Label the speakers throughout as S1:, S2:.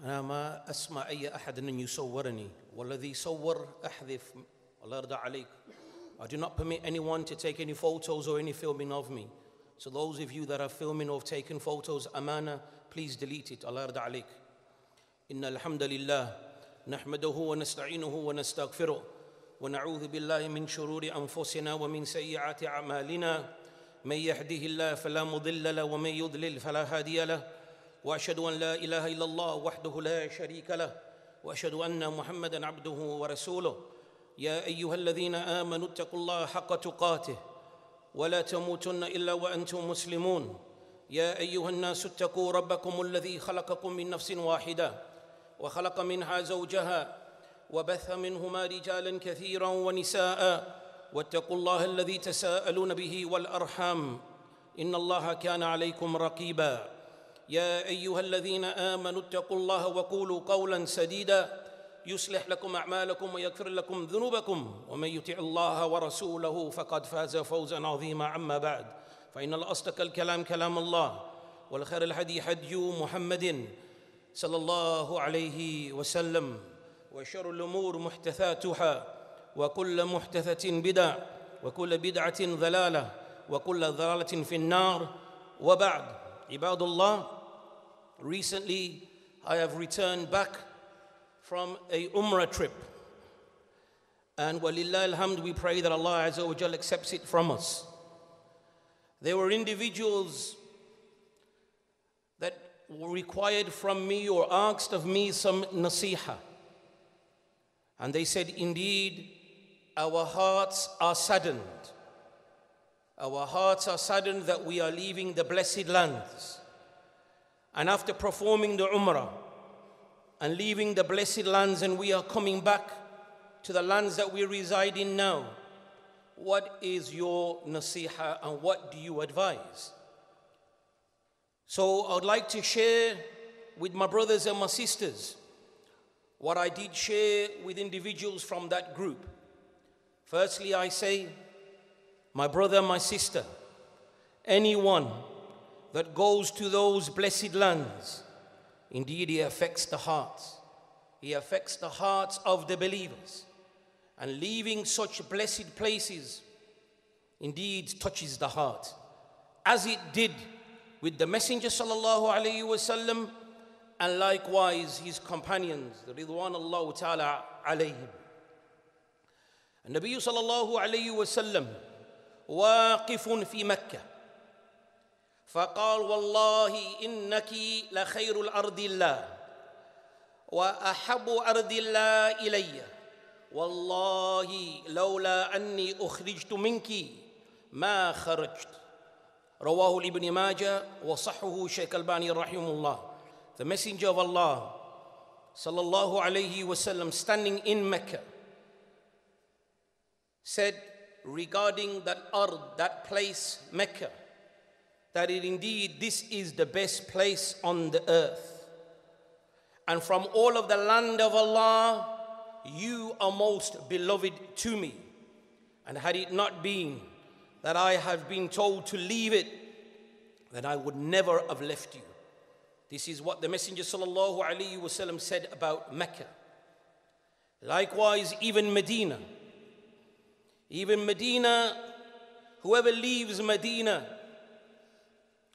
S1: أنا ما أسمع أي أحد أن يصورني والذي صور أحذف الله يرضى عليك I do not permit anyone to take any photos or any filming of me. So those of you that are filming or taken photos, amana, please delete it. Allah yarda عليك. إن الحمد لله نحمده ونستعينه ونستغفره ونعوذ بالله من شرور أنفسنا ومن سيئات أعمالنا من يهده الله فلا مضل له ومن يضلل فلا هادي له وأشهد أن لا إله إلا الله وحده لا شريك له وأشهد أن محمدا عبده ورسوله. يا أيها الذين آمنوا اتقوا الله حق تقاته ولا تموتن إلا وأنتم مسلمون. يا أيها الناس اتقوا ربكم الذي خلقكم من نفس واحدة وخلق منها زوجها وبث منهما رجالا كثيرا ونساء واتقوا الله الذي تساءلون به والأرحام. إن الله كان عليكم رقيبا. يا أيها الذين آمنوا اتقوا الله وقولوا قولا سديدا. يصلح لكم أعمالكم ويغفر لكم ذنوبكم. ومن يطع الله ورسوله فقد فاز فوزا عظيما. أما بعد فإن الأصدق الكلام كلام الله والخير الهدي هدي محمد صلى الله عليه وسلم وشر الأمور محدثاتها وكل محدثة بدع وكل بدعة ضلالة وكل ضلالة في النار. وبعد عباد الله recently I have returned back from a Umrah trip. And walillah alhamd, we pray that Allah Azza wa Jal accepts it from us. There were individuals that required from me or asked of me some nasiha. And they said, Indeed, our hearts are saddened. Our hearts are saddened that we are leaving the blessed lands. And after performing the Umrah and leaving the blessed lands, and we are coming back to the lands that we reside in now, what is your nasiha and what do you advise? So I'd like to share with my brothers and my sisters what I did share with individuals from that group. Firstly, I say, my brother, my sister, anyone that goes to those blessed lands, indeed, he affects the hearts. He affects the hearts of the believers. And leaving such blessed places indeed touches the heart, as it did with the Messenger sallallahu alaihi wasallam, and likewise his companions, ridwanullah ta'ala alayhim. النبي صلى الله عليه وسلم واقف في مكه فقال والله إنك لخير الأرض الله وأحب أرض الله إلي. والله لولا أني أخرجت منك ما خرجت. رواه ابن ماجه وصحه شيخ الباني رحمه الله. The messenger of allah صلى الله عليه وسلم standing in mecca said regarding that ard that place mecca that it indeed this is the best place on the earth. And from all of the land of Allah, you are most beloved to me. And had it not been that I have been told to leave it, then I would never have left you. This is what the Messenger wasallam said about Mecca. Likewise, even Medina. Even Medina, whoever leaves Medina,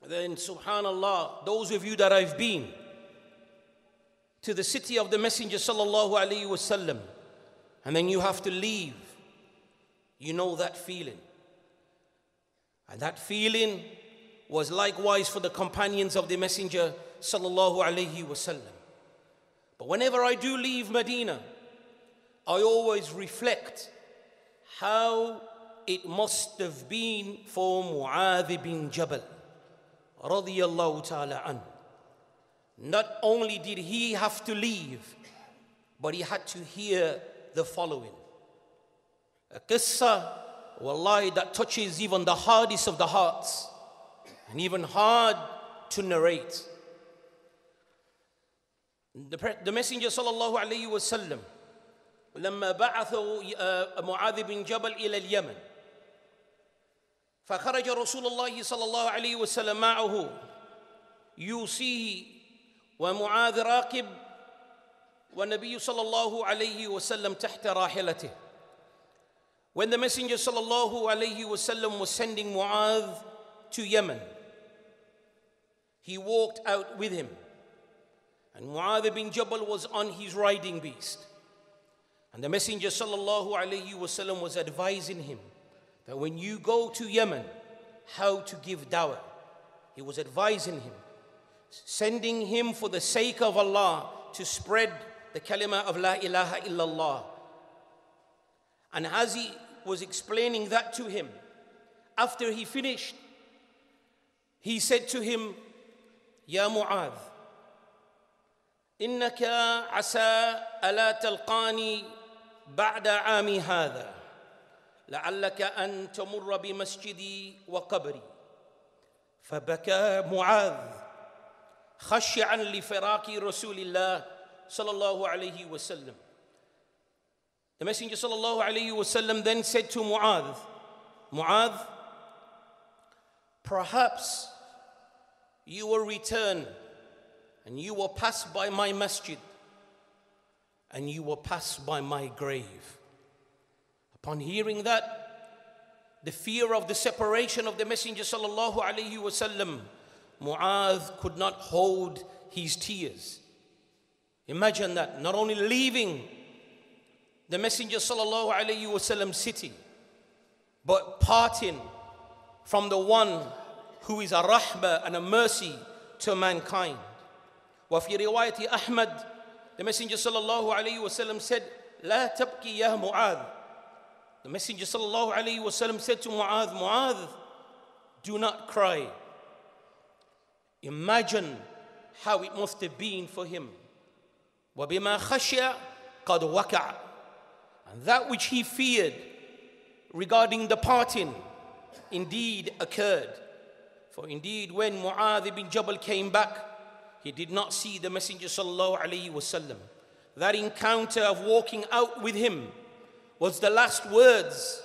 S1: then subhanallah those of you that i've been to the city of the messenger sallallahu alaihi wasallam and then you have to leave you know that feeling. And that feeling was likewise for the companions of the messenger sallallahu alaihi wasallam but whenever i do leave medina i always reflect how it must have been for muadh bin jabal radiyallahu ta'ala an. Not only did he have to leave, but he had to hear the following. A qissa, wallahi, that touches even the hardest of the hearts and even hard to narrate. The, the Messenger sallallahu alayhi wa sallam, لما بعثوا معاذ بن جبل إلى اليمن فخرج رسول الله صلى الله عليه وسلم معه يوصيه ومعاذ راكب والنبي صلى الله عليه وسلم تحت راحلته When the Messenger صلى الله عليه وسلم was sending Mu'adh to Yemen, he walked out with him. And Mu'adh bin Jabal was on his riding beast. And the Messenger sallallahu alayhi wasallam was advising him that when you go to Yemen, how to give dawah. He was advising him, sending him for the sake of Allah to spread the kalima of La ilaha illallah. And as he was explaining that to him, after he finished, he said to him, Ya Mu'adh, إنك عسى ألا تلقاني بعد عامي هذا لعلك أن تمر بمسجدي وقبري فبكى معاذ خشعا لفراق رسول الله صلى الله عليه وسلم The Messenger صلى الله عليه وسلم then said to Mu'adh, Mu'adh, perhaps you will return and you will pass by my masjid and you will pass by my grave. Upon hearing that, the fear of the separation of the Messenger sallallahu alaihi wasallam, Mu'adh could not hold his tears. Imagine that, not only leaving the Messenger sallallahu alaihi wasallam city, but parting from the one who is a rahmah and a mercy to mankind. وفي رواية أحمد the Messenger sallallahu alaihi wasallam said, لا تبكي يا معاذ the Messenger وسلم, said to Mu'adh, Mu'adh, do not cry. Imagine how it must have been for him. وَبِمَا خَشْيَ قَدْ وَكَعَ And that which he feared regarding the parting indeed occurred. For indeed when Mu'adh ibn Jabal came back, he did not see the Messenger sallallahu alaihi wasallam. That encounter of walking out with him was the last words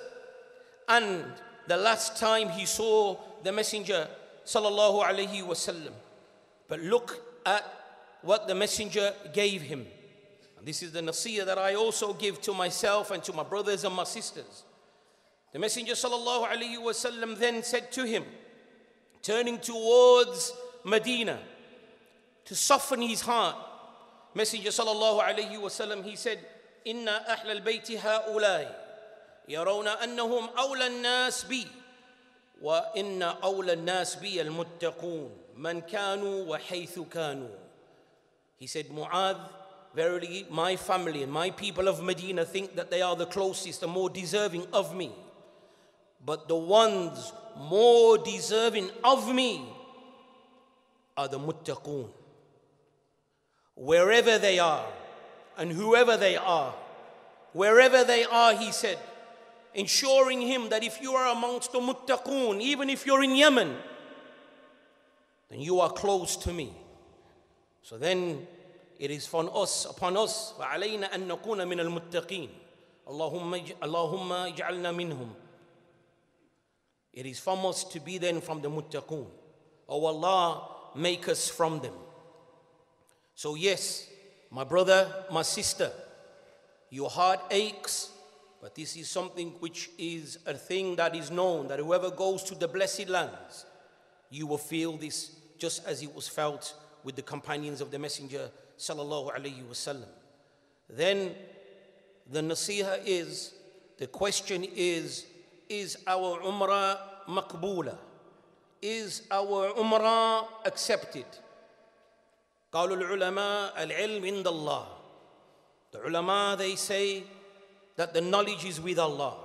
S1: and the last time he saw the messenger sallallahu alaihi wasallam but look at what the messenger gave him. And this is the nasiha that I also give to myself and to my brothers and my sisters. The messenger sallallahu alaihi wasallam then said to him turning towards Medina to soften his heart messenger sallallahu alaihi wasallam he said إن أهل البيت هؤلاء يرون أنهم أولى الناس بي وإن أولى الناس بي المتقون من كانوا وحيث كانوا He said, Mu'adh, verily my family and my people of Medina think that they are the closest and more deserving of me. But the ones more deserving of me are the muttaqun. Wherever they are, and whoever they are, wherever they are, he said, ensuring him that if you are amongst the muttaqun, even if you're in Yemen, then you are close to me. So then it is for us, upon us, وعلينا أن نكون من المتقين. اللهم اللهم اجعلنا منهم. It is from us to be then from the muttaqun. Oh Allah, make us from them. So yes, my brother, my sister, your heart aches, but this is something which is a thing that is known that whoever goes to the blessed lands, you will feel this just as it was felt with the companions of the Messenger sallallahu wasallam. Then the nasiha is, the question is, is our umrah makbula? Is our umrah accepted? قالوا العلماء العلم عند الله The ulama they say that the knowledge is with Allah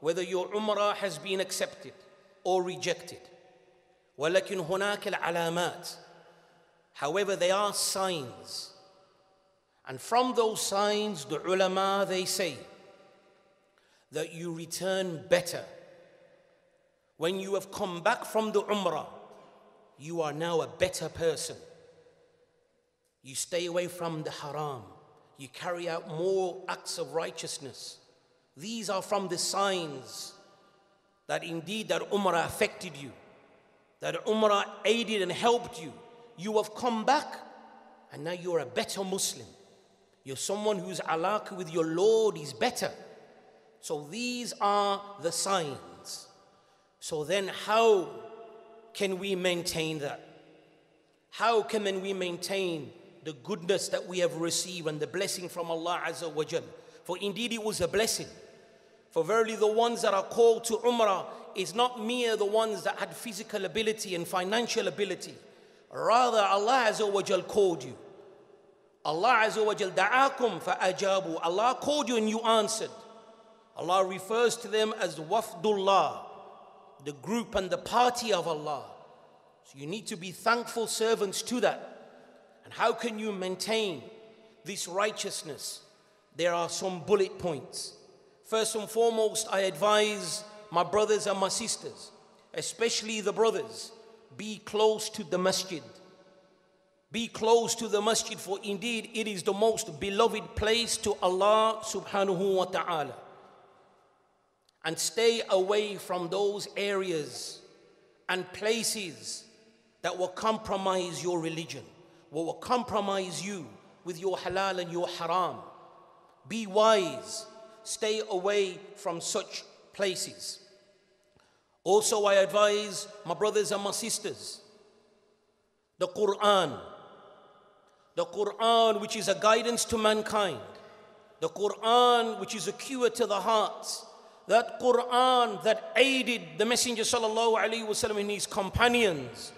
S1: whether your umrah has been accepted or rejected ولكن هناك العلامات However there are signs and from those signs the ulama they say that you return better when you have come back from the umrah you are now a better person you stay away from the haram. You carry out more acts of righteousness. These are from the signs that indeed that Umrah affected you, that Umrah aided and helped you. You have come back and now you're a better Muslim. You're someone whose alaka with your Lord is better. So these are the signs. So then, how can we maintain that? How can we maintain the goodness that we have received and the blessing from Allah Azza wa Jal? For indeed it was a blessing. For verily the ones that are called to Umrah is not mere the ones that had physical ability and financial ability. Rather, Allah Azza wa Jal called you. Allah Azza wa Jal da'akum fa'ajabu. Allah called you and you answered. Allah refers to them as wafdullah, the group and the party of Allah. So you need to be thankful servants to that. And how can you maintain this righteousness? There are some bullet points. First and foremost, I advise my brothers and my sisters, especially the brothers, be close to the masjid. Be close to the masjid, for indeed it is the most beloved place to Allah subhanahu wa ta'ala. And stay away from those areas and places that will compromise your religion, will compromise you with your halal and your haram. Be wise, stay away from such places. Also, I advise my brothers and my sisters the Quran. The Quran, which is a guidance to mankind. The Quran, which is a cure to the hearts. That Quran that aided the Messenger sallallahu alaihi wasallam and his companions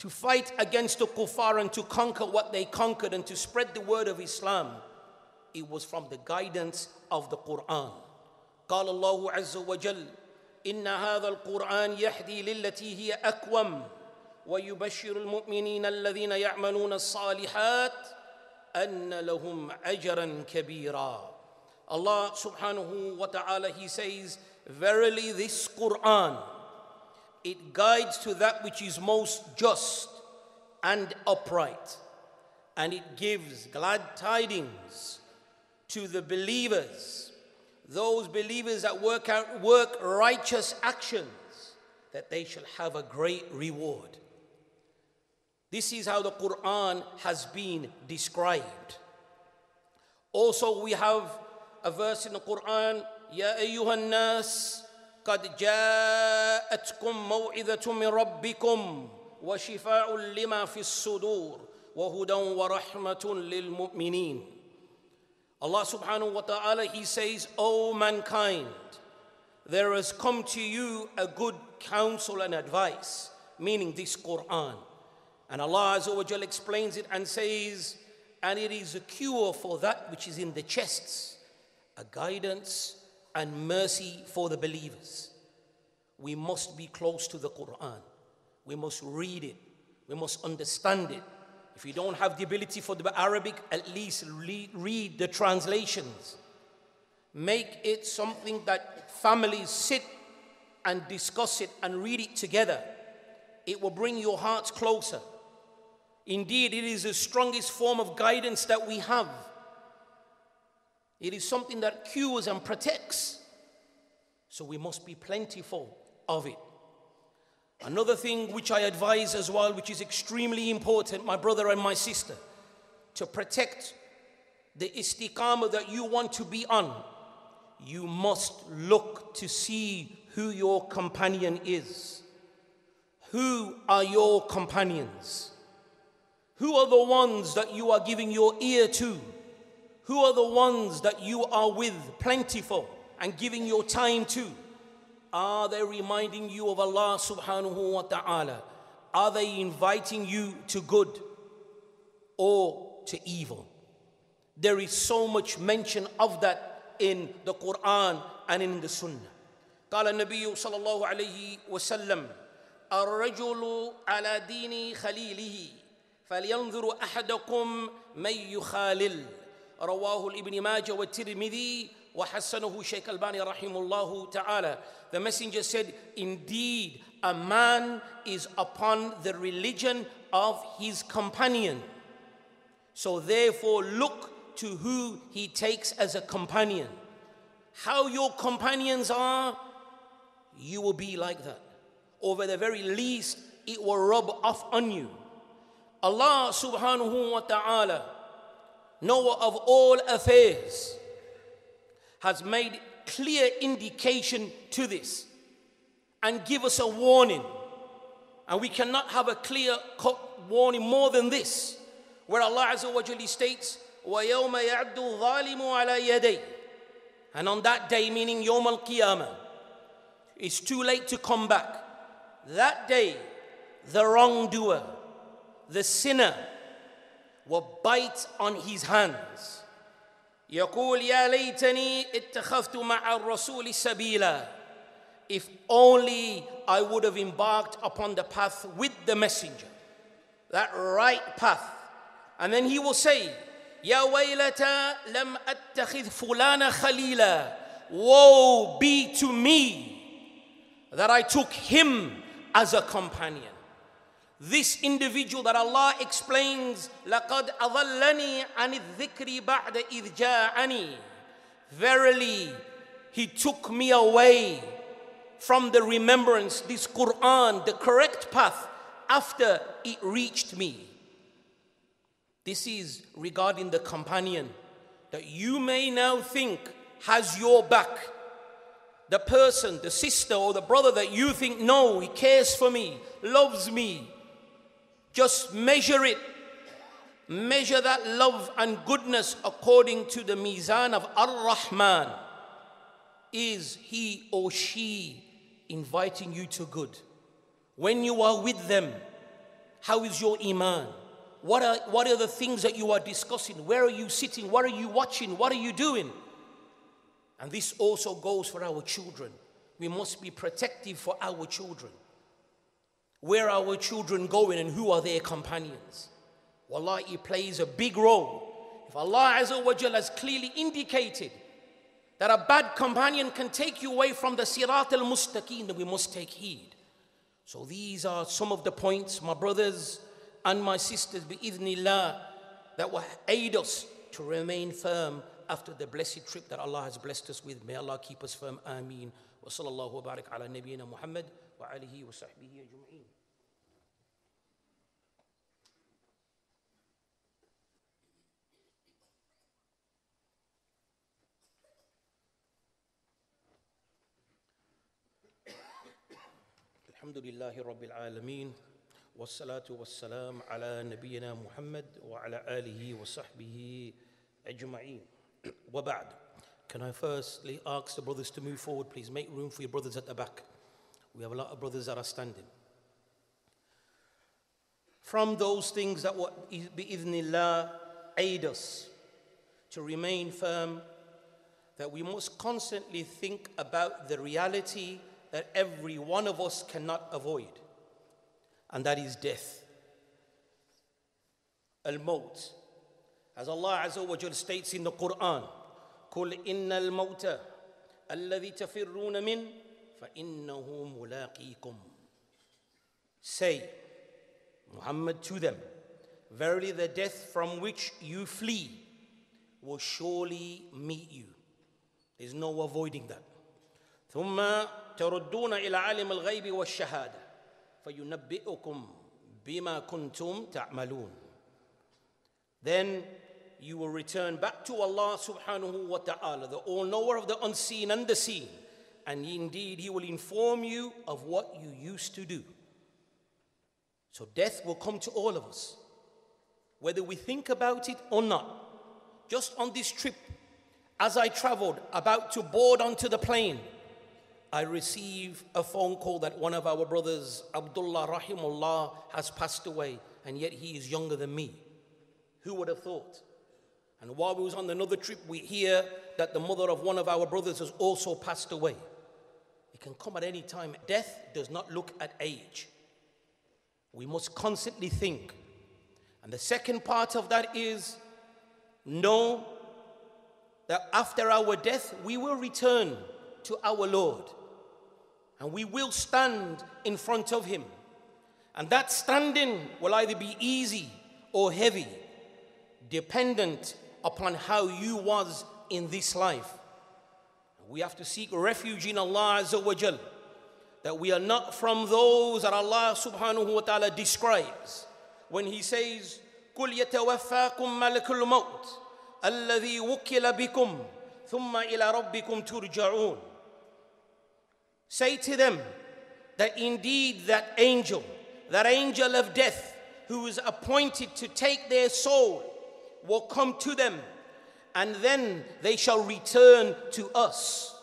S1: to fight against the kuffar and to conquer what they conquered and to spread the word of Islam. It was from the guidance of the Quran. قال الله عز وجل إن هذا القرآن يهدي للتي هي أقوم ويبشر المؤمنين الذين يعملون الصالحات أن لهم أجرا كبيرا Allah subhanahu wa ta'ala he says verily this Quran it guides to that which is most just and upright. And it gives glad tidings to the believers those believers that work out work righteous actions that they shall have a great reward. This is how the quran has been described. Also we have a verse in the quran ya ayyuhan nas قد جاءتكم موعظة من ربكم وشفاء لما في الصدور وهدى ورحمة للمؤمنين Allah subhanahu wa ta'ala, He says, O mankind, there has come to you a good counsel and advice, meaning this Quran. And Allah Azza wa Jal explains it and says, and it is a cure for that which is in the chests, a guidance and mercy for the believers. We must be close to the Quran. We must read it. We must understand it. If you don't have the ability for the Arabic, at least read the translations. Make it something that families sit and discuss it and read it together. It will bring your hearts closer. Indeed, it is the strongest form of guidance that we have. It is something that cures and protects. So we must be plentiful of it. Another thing which I advise as well, which is extremely important, my brother and my sister, to protect the istiqamah that you want to be on, you must look to see who your companion is. Who are your companions? Who are the ones that you are giving your ear to? Who are the ones that you are with plentiful and giving your time to? Are they reminding you of Allah subhanahu wa ta'ala? Are they inviting you to good or to evil? There is so much mention of that in the Quran and in the Sunnah. قال النبي صلى الله عليه وسلم الرجل على دين خليله فلينظر أحدكم من يخالل رواه الابن ماجه والترمذي وحسنه شيخ الباني رحمه الله تعالى the messenger said, Indeed, a man is upon the religion of his companion. So therefore, look to who he takes as a companion. How your companions are, you will be like that. Over the very least, it will rub off on you. Allah subhanahu wa ta'ala knower of all affairs, has made clear indication to this and give us a warning. And we cannot have a clear cut warning more than this, where Allah Azza wa Jalla states, وَيَوْمَ يَعْدُ الظَّالِمُ عَلَى يَدَيْهِ And on that day, meaning Yawm al-Qiyamah, it's too late to come back. That day, the wrongdoer, the sinner, will bite on his hands. يقول يا ليتني اتخذت مع الرسول سبيلا If only I would have embarked upon the path with the messenger, that right path. And then he will say, يا ويلتا لم أتخذ فلانا خليلا Woe be to me that I took him as a companion. This individual that Allah explains, لَقَدْ أَضَلَّنِي عَنِ الذِّكْرِ بَعْدَ إِذْ جَاءَنِي Verily, He took me away from the remembrance, this Quran, the correct path, after it reached me. This is regarding the companion that you may now think has your back. The person, the sister, or the brother that you think, no, he cares for me, loves me, just measure it. Measure that love and goodness according to the mizan of Ar Rahman. Is he or she inviting you to good? When you are with them, how is your iman? What are, what are the things that you are discussing? Where are you sitting? What are you watching? What are you doing? And this also goes for our children. We must be protective for our children where are our children going and who are their companions. Wallah, it plays a big role. If Allah Azza wa Jalla has clearly indicated that a bad companion can take you away from the Sirat al Mustaqim, then we must take heed. So these are some of the points, my brothers and my sisters, bi'idhnillah, that will aid us to remain firm after the blessed trip that Allah has blessed us with. May Allah keep us firm. Ameen. Barak ala nabiyyina Muhammad wa alihi الحمد لله رب العالمين والصلاة والسلام على نبينا محمد وعلى آله وصحبه أجمعين وبعد Can I firstly ask the brothers to move forward, please? Make room for your brothers at the back. We have a lot of brothers that are standing. From those things that will, bi'idhnillah, aid us to remain firm, that we must constantly think about the reality that every one of us cannot avoid, and that is death. Al Maut. As Allah Azza wa Jal states in the Quran, قل إن الموت الذي تفرون من فإنه ملاقيكم. Say, Muhammad to them, verily the death from which you flee will surely meet you. There's no avoiding that. ثم تردون إلى عالم الغيب والشهادة فينبئكم بما كنتم تعملون Then you will return back to Allah subhanahu wa ta'ala, the all-knower of the unseen and the seen. And indeed, He will inform you of what you used to do. So death will come to all of us, whether we think about it or not. Just on this trip, as I traveled, about to board onto the plane, I received a phone call that one of our brothers, Abdullah Rahimullah, has passed away, and yet he is younger than me. Who would have thought? And while we was on another trip, we hear that the mother of one of our brothers has also passed away. It can come at any time. Death does not look at age. We must constantly think. And the second part of that is know that after our death, we will return to our Lord and we will stand in front of him. And that standing will either be easy or heavy, dependent upon how you was in this life. We have to seek refuge in Allah Azza wa Jal, that we are not from those that Allah subhanahu wa ta'ala describes when He says, قُلْ يَتَوَفَّاكُمْ مَلَكُ الْمَوْتِ الذي وكل بكم ثم إلى ربكم ترجعون Say to them that indeed that angel, that angel of death who is appointed to take their soul will come to them and then they shall return to us.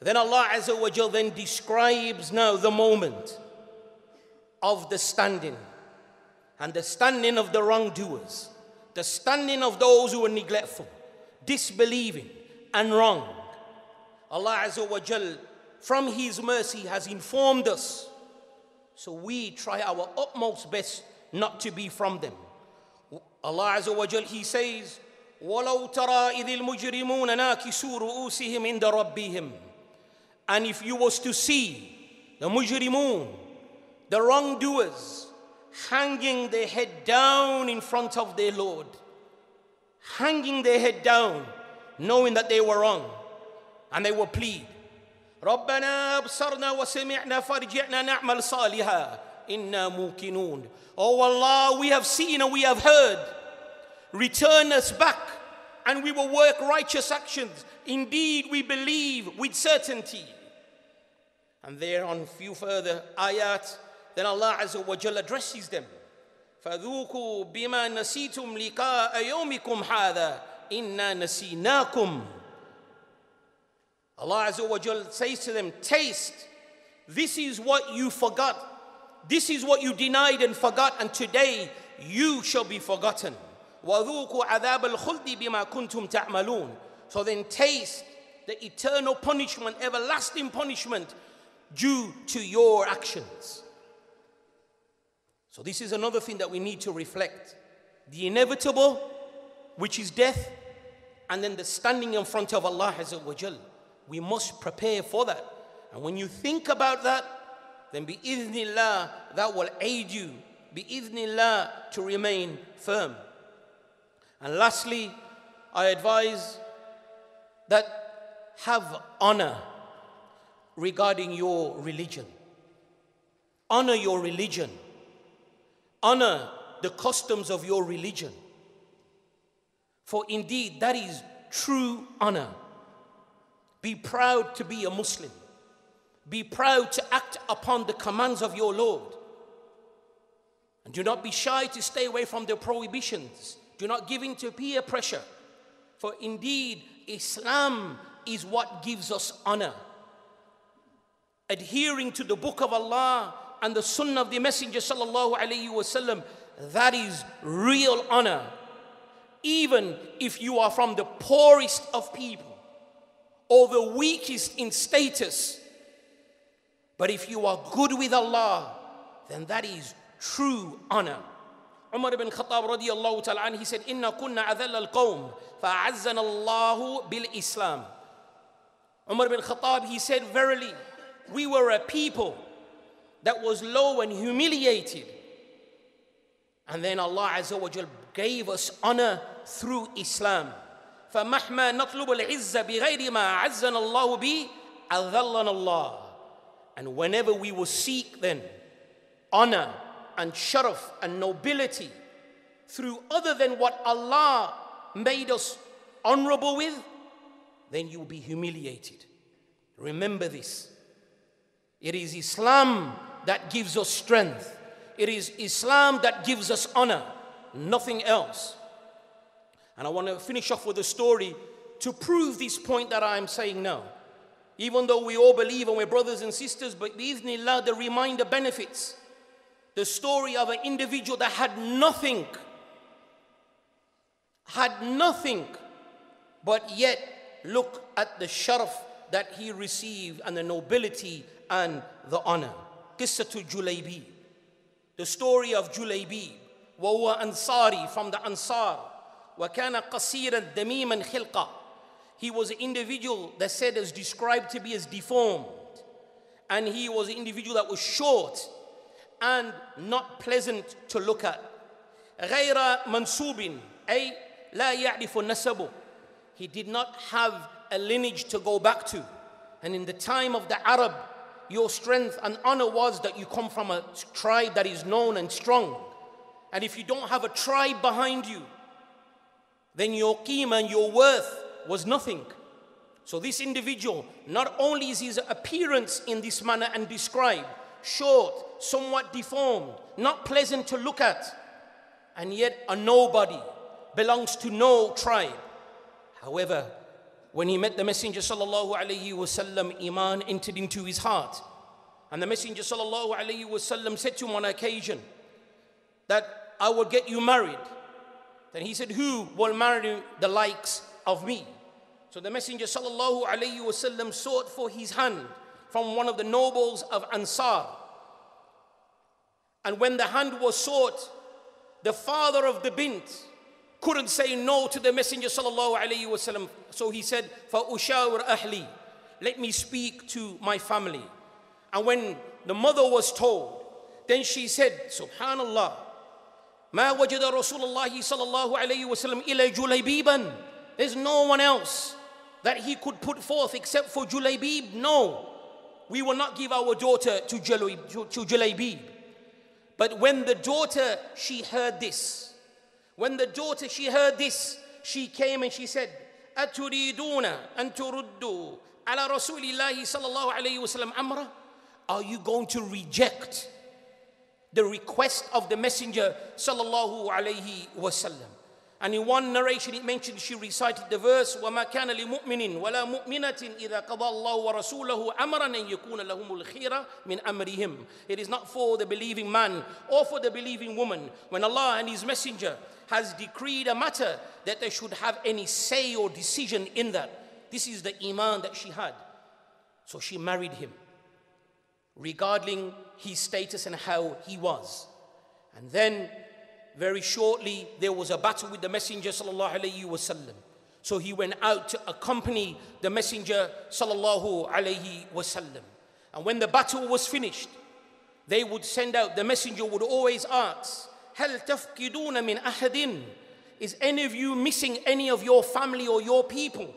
S1: Then Allah Azza wa Jal then describes now the moment of the standing and the standing of the wrongdoers, the standing of those who are neglectful, disbelieving, and wrong. Allah Azza wa Jal, from His mercy, has informed us. So we try our utmost best not to be from them. Allah Azza wa Jal, He says, ولو ترى إذ المجرمون ناكسوا رؤوسهم عند ربهم And if you was to see the mujrimun, the wrongdoers, hanging their head down in front of their Lord, hanging their head down, knowing that they were wrong, and they will plead, ربنا أبصرنا وسمعنا فارجعنا نعمل صالحا إنا موقنون Oh Allah, we have seen and we have heard. Return us back and we will work righteous actions. Indeed, we believe with certainty. And there on a few further ayat, then Allah Azza wa Jalla addresses them. فذوقوا بما نسيتم لقاء يومكم هذا إنا نسيناكم Allah Azza wa Jal says to them, Taste, this is what you forgot. This is what you denied and forgot, and today you shall be forgotten. وَذُوقُوا عَذَابَ الْخُلْدِ بِمَا كُنْتُمْ تَعْمَلُونَ So then taste the eternal punishment, everlasting punishment due to your actions. So this is another thing that we need to reflect. The inevitable, which is death, and then the standing in front of Allah Azza wa Jal. We must prepare for that. And when you think about that, then bi-idhnillah, that will aid you, bi-idhnillah, to remain firm. And lastly, I advise that have honor regarding your religion. Honor your religion. Honor the customs of your religion. For indeed, that is true honor. Be proud to be a Muslim. Be proud to act upon the commands of your Lord. And do not be shy to stay away from the prohibitions. Do not give in to peer pressure. For indeed, Islam is what gives us honor. Adhering to the book of Allah and the sunnah of the Messenger sallallahu alaihi wasallam, that is real honor. Even if you are from the poorest of people or the weakest in status, but if you are good with Allah, then that is true honor. Umar ibn Khattab radiallahu ta'ala he said, Inna kunna adhal al-qawm, fa'azzana Allahu bil-Islam. Umar ibn Khattab, he said, verily, we were a people that was low and humiliated. And then Allah Azza wa Jal gave us honor through Islam. فمهما نطلب العزة بغير ما عزنا الله به أذلنا الله and whenever we will seek then honor and sharaf and nobility through other than what Allah made us honorable with, then you will be humiliated. Remember this. It is Islam that gives us strength. It is Islam that gives us honor, nothing else. And I want to finish off with a story to prove this point that I'm saying now. Even though we all believe and we're brothers and sisters, but bi'ithnillah, the reminder benefits. The story of an individual that had nothing, had nothing, but yet look at the sharaf that he received and the nobility and the honor. Qissatu Julaybib, the story of Julaybib, Wawa Ansari from the Ansar. وكان قصيرا دميما خلقا he was an individual that said is described to be as deformed. And he was an individual that was short and not pleasant to look at. غير منسوب أي لا يعرف نسبه. He did not have a lineage to go back to. And in the time of the Arab, your strength and honor was that you come from a tribe that is known and strong. And if you don't have a tribe behind you, then your qima and your worth was nothing. So this individual, not only is his appearance in this manner and described, short, somewhat deformed, not pleasant to look at, and yet a nobody, belongs to no tribe. However, when he met the Messenger sallallahu alaihi wasallam, iman entered into his heart. And the Messenger sallallahu alaihi wasallam said to him on occasion that I will get you married. Then he said, Who will marry the likes of me? So the Messenger sallallahu alaihi wasallam sought for his hand from one of the nobles of Ansar. And when the hand was sought, the father of the bint couldn't say no to the Messenger sallallahu alaihi wasallam. So he said, "فَأُشَاوِرْ ahli, Let me speak to my family. And when the mother was told, then she said, Subhanallah, ما وجد رسول الله صلى الله عليه وسلم إلى جليبيبا There's no one else that he could put forth except for Julaybib. No, we will not give our daughter to, Julaybib. But when the daughter, she heard this, when the daughter, she heard this, she came and she said, أتريدون أن تردوا على رسول الله صلى الله عليه وسلم أمره? Are you going to reject the request of the Messenger sallallahu alaihi wasallam? And in one narration, it mentioned she recited the verse, وَمَا كَانَ لِمُؤْمِنٍ وَلَا مُؤْمِنَةٍ إِذَا قَضَى اللَّهُ وَرَسُولَهُ أَمْرًا أَن يَكُونَ لَهُمُ الْخِيرَةُ مِنْ أَمْرِهِمْ It is not for the believing man or for the believing woman when Allah and His Messenger has decreed a matter that they should have any say or decision in that. This is the iman that she had. So she married him, regarding his status and how he was. And then very shortly there was a battle with the Messenger sallallahu alaihi wasallam. So he went out to accompany the Messenger sallallahu alaihi wasallam. And when the battle was finished, they would send out, the messenger would always ask, هل تفقدون من أحد? Is any of you missing any of your family or your people?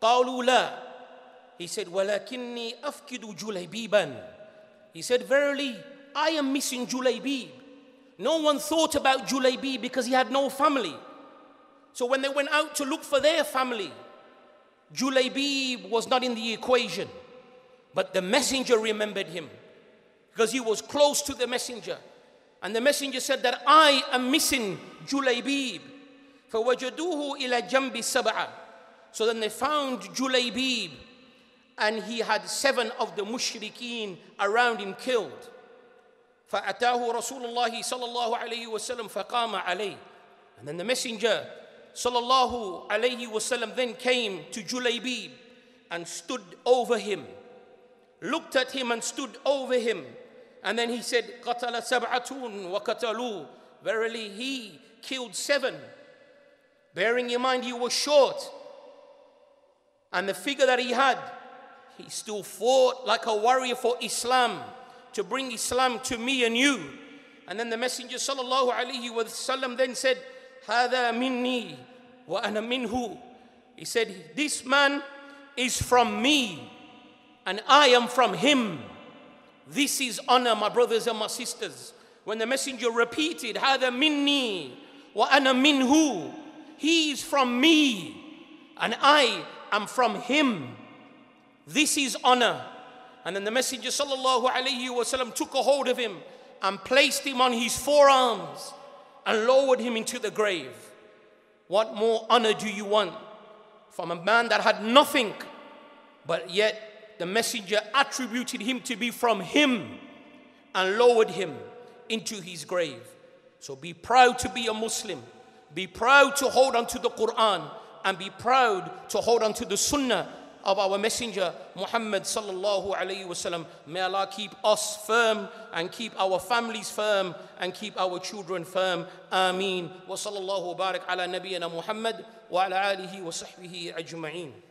S1: قالوا لا. He said, ولكني أفقد جليبيبا. He said, verily, I am missing Julaybib. No one thought about Julaybi because he had no family. So when they went out to look for their family, Julaybi was not in the equation. But the messenger remembered him because he was close to the messenger. And the messenger said that I am missing Julaybib. فَوَجَدُوهُ إِلَى جَنْبِ سَبْعَةٍ So then they found Julaybib and he had seven of the mushrikeen around him killed. فأتاه رسول الله صلى الله عليه وسلم فقام عليه and then the messenger صلى الله عليه وسلم then came to Julaybib and stood over him looked at him and stood over him and then he said قتل سبعة وقتلوا verily he killed seven bearing in mind he was short and the figure that he had he still fought like a warrior for Islam to bring Islam to me and you. And then the Messenger sallallahu alaihi wasallam then said, "Hada minni wa ana minhu." He said, "This man is from me, and I am from him." This is honor, my brothers and my sisters. When the Messenger repeated, "Hada minni wa ana minhu," he is from me, and I am from him. This is honor. And then the Messenger sallallahu alaihi wasallam took a hold of him and placed him on his forearms and lowered him into the grave. What more honor do you want from a man that had nothing, but yet the messenger attributed him to be from him and lowered him into his grave? So be proud to be a Muslim. Be proud to hold on to the Quran and be proud to hold on to the Sunnah of our messenger Muhammad sallallahu alayhi wasallam. May Allah keep us firm and keep our families firm and keep our children firm. Ameen. Wa sallallahu barak ala nabiyyina Muhammad wa ala alihi wa sahbihi ajma'in.